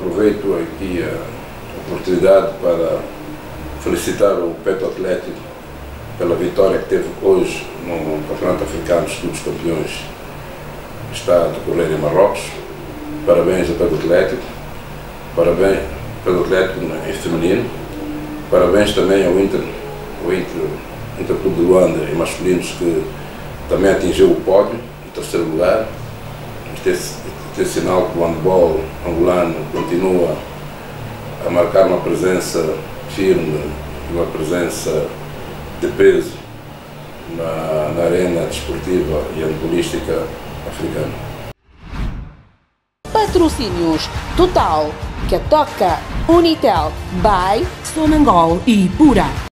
aproveito aqui a oportunidade para felicitar o Peto Atlético pela vitória que teve hoje no Campeonato Africano dos Clubes Campeões que está a decorrer em Marrocos. Parabéns ao Peto Atlético, parabéns ao Atlético em feminino, parabéns também ao Inter, ao Inter, Inter Clube de Luanda em masculinos que também atingiu o pódio, em terceiro lugar. Sinal que o handball angolano continua a marcar uma presença firme, uma presença de peso na, na arena desportiva e handbolística africana. Patrocínios Total, Catoca, Unitel, By Sonangol e Pura.